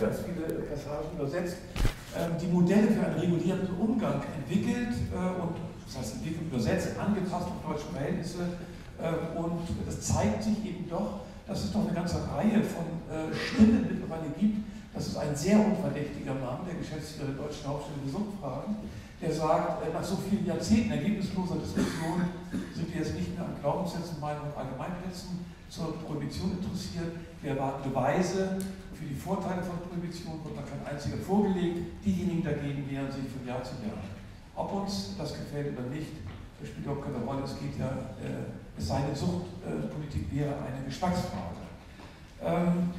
ganz viele Passagen übersetzt, ähm, die Modelle für einen regulierenden Umgang entwickelt äh, und das heißt entwickelt, übersetzt, angepasst auf deutsche Verhältnisse ähm, und es zeigt sich eben doch, dass es doch eine ganze Reihe von äh, Stimmen mittlerweile gibt. Das ist ein sehr unverdächtiger Mann, der Geschäftsführer der Deutschen Hauptstelle für Suchtfragen, der sagt, äh, nach so vielen Jahrzehnten ergebnisloser Diskussion sind wir jetzt nicht mehr an Glaubenssätzen, Meinungen und Allgemeinplätzen zur Prohibition interessiert. Wir erwarten Beweise für die Vorteile von Prohibition, wird da kein einziger vorgelegt. Diejenigen dagegen wehren sich von Jahr zu Jahr. Ob uns das gefällt oder nicht, das spielt überhaupt keine Rolle. Es geht ja, äh, es sei denn, Suchtpolitik wäre eine Geschmacksfrage. Ähm,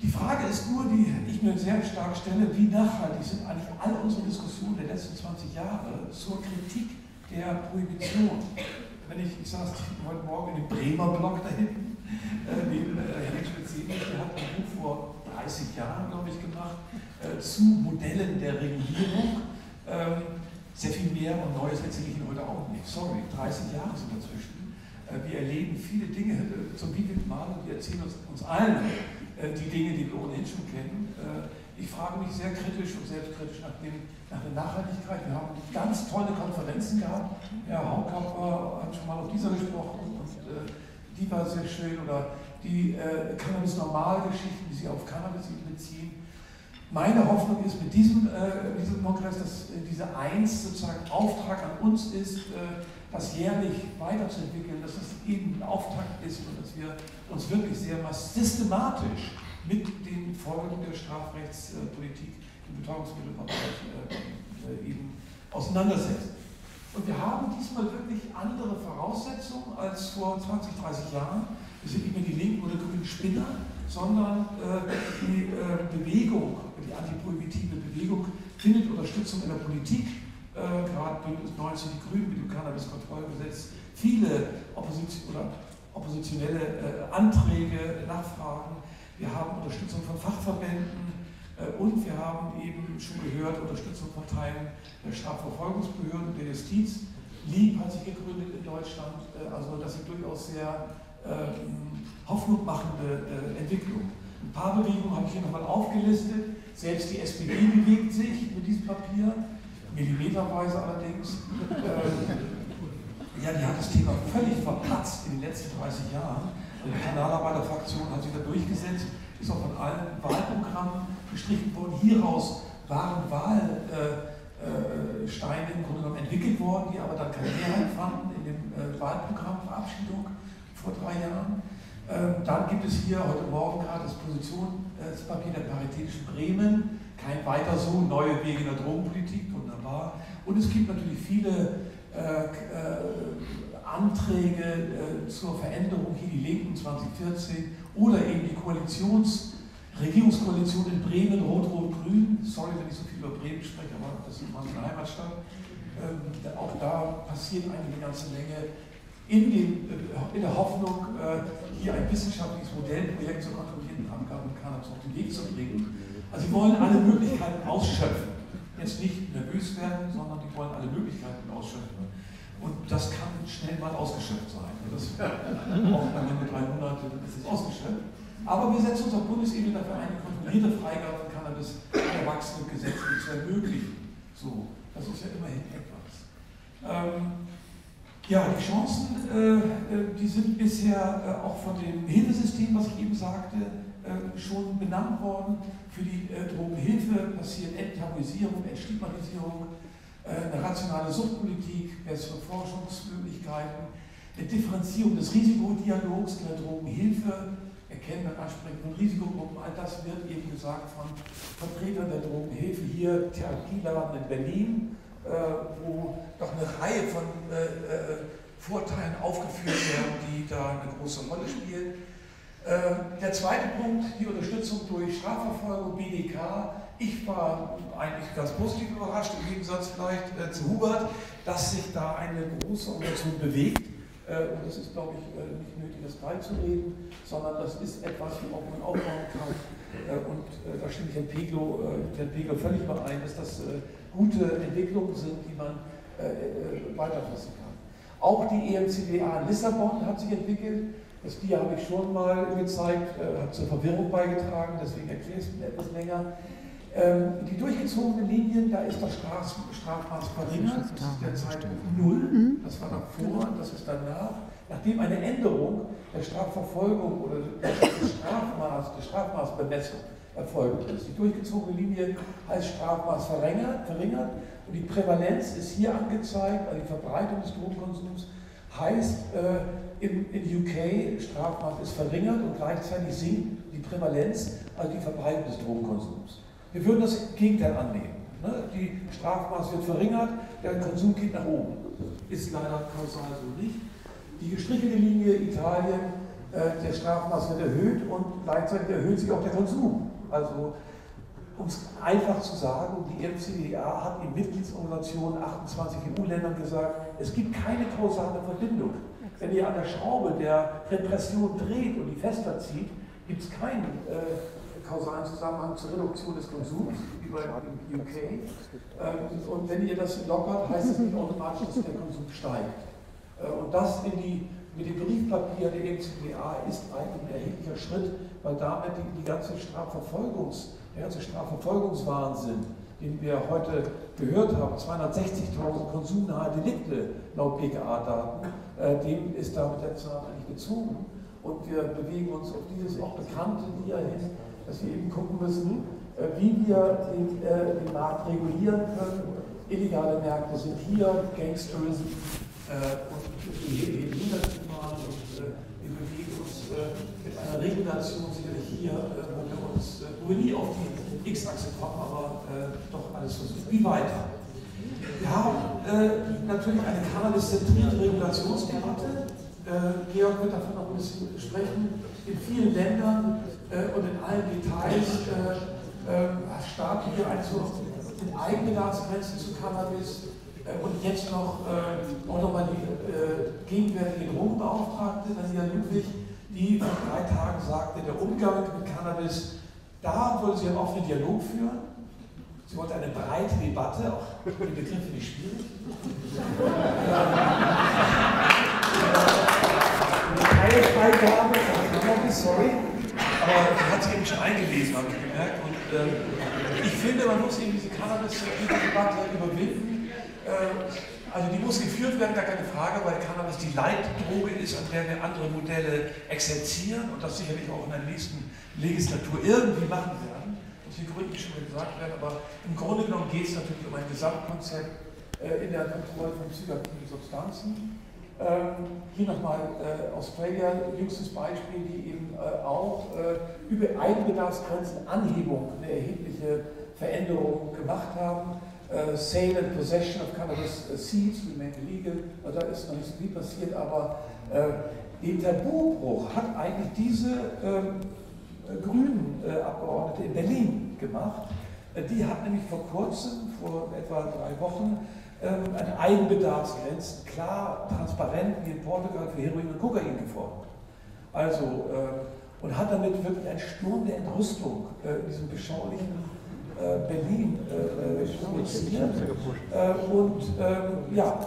die Frage ist nur, die ich mir sehr stark stelle, wie nachhaltig sind eigentlich alle unsere Diskussionen der letzten 20 Jahre zur Kritik der Prohibition. Wenn ich, ich saß heute Morgen in dem Bremer Block da hinten, äh, neben äh, Henrik Spezifisch, der hat ein Buch vor 30 Jahren, glaube ich, gemacht, äh, zu Modellen der Regulierung. Ähm, sehr viel mehr und Neues erzähle ich Ihnen heute auch nicht. Sorry, 30 Jahre sind dazwischen. Äh, wir erleben viele Dinge äh, zum wievielten Mal und wir erzählen uns, uns allen äh, die Dinge, die wir ohnehin schon kennen. Ich frage mich sehr kritisch und selbstkritisch nach, dem, nach der Nachhaltigkeit. Wir haben ganz tolle Konferenzen gehabt. Herr Haukapper hat schon mal auf dieser gesprochen und die war sehr schön. Oder die Cannabis-Normalgeschichten, die Sie auf Cannabis beziehen meine Hoffnung ist mit diesem, äh, diesem Kongress, dass äh, diese Eins sozusagen Auftrag an uns ist, äh, das jährlich weiterzuentwickeln, dass das eben ein Auftakt ist und dass wir uns wirklich sehr systematisch mit den Folgen der Strafrechtspolitik im Betäubungsmittelbereich äh, eben auseinandersetzen. Und wir haben diesmal wirklich andere Voraussetzungen als vor 20, 30 Jahren. Wir sind nicht mehr die linken oder grünen Spinner, sondern äh, die äh, Bewegung die antiprohibitive Bewegung findet Unterstützung in der Politik, äh, gerade Bündnis 90 die Grünen mit dem Cannabis-Kontrollgesetz, viele Opposition, oder oppositionelle äh, Anträge, Nachfragen. Wir haben Unterstützung von Fachverbänden äh, und wir haben eben schon gehört, Unterstützung von Teilen der Strafverfolgungsbehörden, der Justiz. Lieb hat sich gegründet in Deutschland, äh, also das sind durchaus sehr ähm, hoffnungmachende äh, Entwicklungen. Ein paar Bewegungen habe ich hier nochmal aufgelistet. Selbst die SPD bewegt sich mit diesem Papier, millimeterweise allerdings. Ähm, ja, die hat das Thema völlig verpatzt in den letzten 30 Jahren. Die Kanalarbeiterfraktion hat sich da durchgesetzt, ist auch von allen Wahlprogrammen gestrichen worden. Hieraus waren Wahlsteine im Grunde genommen entwickelt worden, die aber dann keine Mehrheit fanden in dem äh, Wahlprogramm Verabschiedung vor drei Jahren. Ähm, dann gibt es hier heute Morgen gerade das Positionspapier der Paritätischen Bremen. Kein weiter so, neue Wege in der Drogenpolitik, wunderbar. Und es gibt natürlich viele äh, äh, Anträge äh, zur Veränderung, hier die Linken 2014 oder eben die Koalitions, Regierungskoalition in Bremen, Rot-Rot-Grün. Sorry, wenn ich so viel über Bremen spreche, aber das ist meine Heimatstadt. Ähm, auch da passiert eine ganze Menge in, den, in der Hoffnung, äh, hier ein wissenschaftliches Modellprojekt zur kontrollierten Abgabe mit Cannabis auf den Weg zu bringen. Also sie wollen alle Möglichkeiten ausschöpfen. Jetzt nicht nervös werden, sondern die wollen alle Möglichkeiten ausschöpfen. Und das kann schnell mal ausgeschöpft sein. Das auch mit drei Monate ist es ausgeschöpft. Aber wir setzen uns auf Bundesebene dafür ein, kontrollierte Freigabe von Cannabis Erwachsenen gesetzlich zu ermöglichen. So, das ist ja immerhin etwas. Ähm, ja, die Chancen, äh, äh, die sind bisher äh, auch von dem Hilfesystem, was ich eben sagte, äh, schon benannt worden. Für die äh, Drogenhilfe passiert Enttabuisierung, Entstigmatisierung, eine rationale Suchtpolitik, bessere Forschungsmöglichkeiten, eine Differenzierung des Risikodialogs in der Drogenhilfe, Erkennen und Ansprechen von Risikogruppen, all das wird eben gesagt von Vertretern der Drogenhilfe hier, Therapieladen in Berlin, äh, wo doch eine Reihe von äh, äh, Vorteilen aufgeführt werden, die da eine große Rolle spielen. Der zweite Punkt, die Unterstützung durch Strafverfolgung, BDK. Ich war eigentlich ganz positiv überrascht, im Gegensatz vielleicht zu Hubert, dass sich da eine große Organisation bewegt. Und das ist, glaube ich, nicht nötig, das beizureden, sondern das ist etwas, worauf man aufbauen kann. Und da stimme ich Herrn Peglo, Herrn Peglo völlig überein, dass das gute Entwicklungen sind, die man äh, äh, weiterfassen kann. Auch die EMCDA in Lissabon hat sich entwickelt. Das Dia habe ich schon mal gezeigt, äh, hat zur Verwirrung beigetragen, deswegen erkläre ich es etwas länger. Ähm, die durchgezogenen Linien, da ist das Straf Strafmaß verringert, das ist derzeit null, mhm. das war davor, das ist danach. Nachdem eine Änderung der Strafverfolgung oder des Strafmaß, der Strafmaßbemessung erfolgt ist. Die durchgezogene Linie heißt Strafmaß verringert, verringert und die Prävalenz ist hier angezeigt, also die Verbreitung des Drogenkonsums heißt äh, in, in UK Strafmaß ist verringert und gleichzeitig sinkt die Prävalenz, also die Verbreitung des Drogenkonsums. Wir würden das Gegenteil annehmen. Ne? Die Strafmaß wird verringert, der Konsum geht nach oben. Ist leider kausal so nicht. Die gestrichelte Linie Italien, äh, der Strafmaß wird erhöht und gleichzeitig erhöht sich auch der Konsum. Also um es einfach zu sagen, die MCDA hat in Mitgliedsorganisationen 28 EU-Ländern gesagt, es gibt keine kausale Verbindung. Wenn ihr an der Schraube der Repression dreht und die fester zieht, gibt es keinen äh, kausalen Zusammenhang zur Reduktion des Konsums, wie bei UK. Ähm, und wenn ihr das lockert, heißt es nicht automatisch, dass der Konsum steigt. Äh, und das die, mit dem Briefpapier der MCDA ist eigentlich ein erheblicher Schritt, weil damit die, die ganze Strafverfolgungs, der ganze Strafverfolgungswahnsinn, den wir heute gehört haben, 260.000 konsumnahe Delikte laut BKA-Daten, äh, dem ist damit der Zahn eigentlich gezogen. Und wir bewegen uns auf dieses auch bekannte Dia hin, dass wir eben gucken müssen, äh, wie wir den, äh, den Markt regulieren können. Illegale Märkte sind hier, Gangsterism äh, und die Hinderten und äh, wir bewegen uns äh, mit einer Regulation sicherlich hier, wo wir uns, wo wir nie auf die X-Achse kommen, aber doch alles versuchen. Wie weiter? Wir haben natürlich eine cannabis-zentrierte Regulationsdebatte. Georg wird davon noch ein bisschen sprechen. In vielen Ländern und in allen Details starten wir also mit Eigenbedarfsgrenzen zu Cannabis, äh, und jetzt noch äh, auch nochmal die äh, gegenwärtige Drogenbeauftragte, Daniela Ludwig, die vor drei Tagen sagte, der Umgang mit Cannabis, da wollte sie einen offenen Dialog führen. Sie wollte eine breite Debatte, auch die Begriffe nicht schwierig. sie hat sich eben schon eingelesen, habe ich gemerkt. Und äh, ich finde, man muss eben diese Cannabis-Debatte überwinden äh, also die muss geführt werden, gar keine Frage, weil Cannabis die Leitdroge ist, an der wir andere Modelle exerzieren und das sicherlich auch in der nächsten Legislatur irgendwie machen werden. Aus den Gründen, die schon gesagt werden, aber im Grunde genommen geht es natürlich um ein Gesamtkonzept äh, in der Kontrolle von psychoaktiven Substanzen. Ähm, hier nochmal äh, Australia, jüngstes Beispiel, die eben äh, auch äh, über Eigenbedarfsgrenzen Anhebung eine erhebliche Veränderung gemacht haben uh, sale and possession of cannabis uh, seeds remain illegal. Also da ist noch nicht so viel passiert, aber äh, den Tabubruch hat eigentlich diese ähm, grünen äh, Abgeordnete in Berlin gemacht. Äh, die hat nämlich vor kurzem, vor etwa drei Wochen, ähm, eine Eigenbedarfsgrenzen klar, transparent wie in Portugal für Heroin und Kokain gefordert. Also, äh, und hat damit wirklich einen Sturm der Entrüstung äh, in diesem beschaulichen äh, Berlin produziert. Äh, äh, und ähm, ja,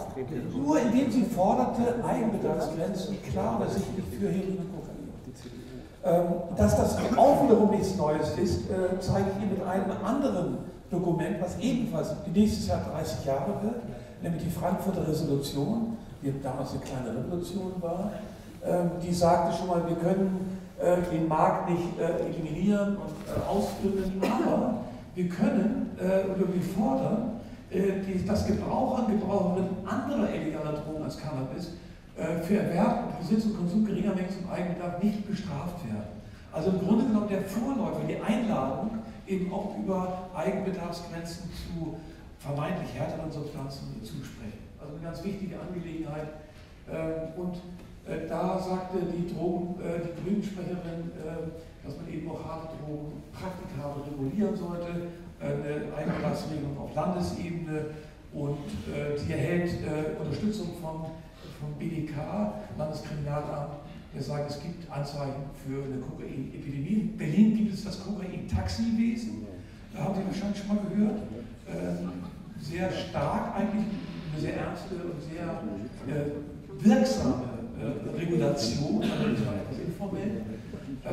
nur indem sie forderte, Eigenbedarfsgrenzen klar ersichtlich für Heroin und Kokain. Ähm, dass das auch wiederum nichts Neues ist, zeige ich Ihnen mit einem anderen Dokument, was ebenfalls nächstes Jahr 30 Jahre wird, nämlich die Frankfurter Resolution, die damals eine kleine Revolution war. Ähm, die sagte schon mal, wir können den Markt nicht eliminieren und ausführen, aber wir können äh, oder wir fordern, äh, dass Gebraucher und Gebraucherinnen anderer illegaler Drogen als Cannabis äh, für Erwerb, Besitz und Konsum geringer Mengen zum Eigenbedarf nicht bestraft werden. Also im Grunde genommen der Vorläufer, die Einladung, eben auch über Eigenbedarfsgrenzen zu vermeintlich härteren Substanzen zu sprechen. Also eine ganz wichtige Angelegenheit. Ähm, und äh, da sagte die, Drogen, äh, die Grünen-Sprecherin, äh, dass man eben auch harte Drogen praktikabel regulieren sollte, eine Einlassregelung auf Landesebene und sie erhält Unterstützung vom, vom BDK, Landeskriminalamt, der sagt, es gibt Anzeichen für eine Kokain-Epidemie. In Berlin gibt es das Kokain-Taxiwesen, da haben Sie wahrscheinlich schon mal gehört. Ähm, sehr stark eigentlich, eine sehr ernste und sehr äh, wirksame äh, Regulation, also etwas informell. Äh,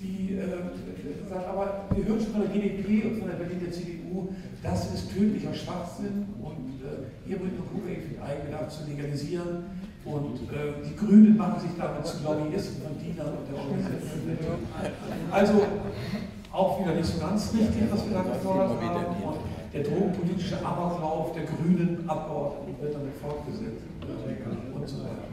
die äh, sagt, aber wir hören schon von der GDP und von der Berliner CDU, das ist tödlicher Schwachsinn und äh, hier wird nur den Eigenbedarf zu legalisieren und äh, die Grünen machen sich damit zu Lobbyisten von Dienern und der Organisation. Also auch wieder nicht so ganz richtig, was wir da gefordert haben. Und der drogenpolitische Amoklauf der grünen Abgeordneten wird damit fortgesetzt und so weiter.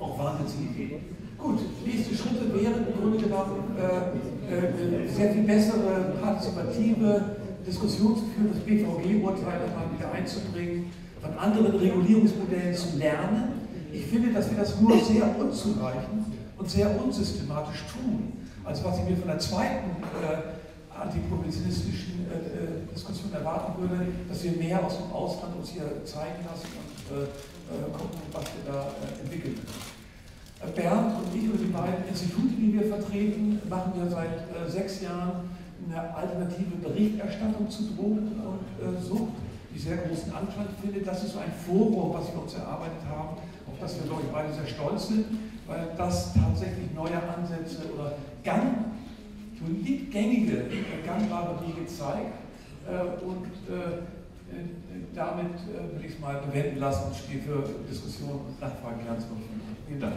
Auch Wahnsinnsideen. Gut, nächste Schritte wären im Grunde genommen äh, äh, sehr viel bessere partizipative Diskussion zu führen, das BVG-Urteil nochmal wieder einzubringen, von anderen Regulierungsmodellen zu lernen. Ich finde, dass wir das nur sehr unzureichend und sehr unsystematisch tun. Also was ich mir von der zweiten äh, antiprohibitionistischen äh, äh, Diskussion erwarten würde, dass wir mehr aus dem Ausland uns hier zeigen lassen und äh, äh gucken, was wir da entwickeln können. Bernd und ich und die beiden Institute, die wir vertreten, machen ja seit äh, sechs Jahren eine alternative Berichterstattung zu Drogen und äh, Sucht, die sehr großen Anklang findet. Das ist so ein Forum, was wir uns erarbeitet haben, auf das wir, glaube ich, beide sehr stolz sind, weil das tatsächlich neue Ansätze oder gang, gängige, gangbare Wege zeigt. Äh, und äh, äh, damit äh, würde ich es mal bewenden lassen und stehe für Diskussion und Nachfragen zur Verfügung. Vielen Dank.